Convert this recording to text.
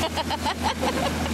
Ha ha ha ha ha!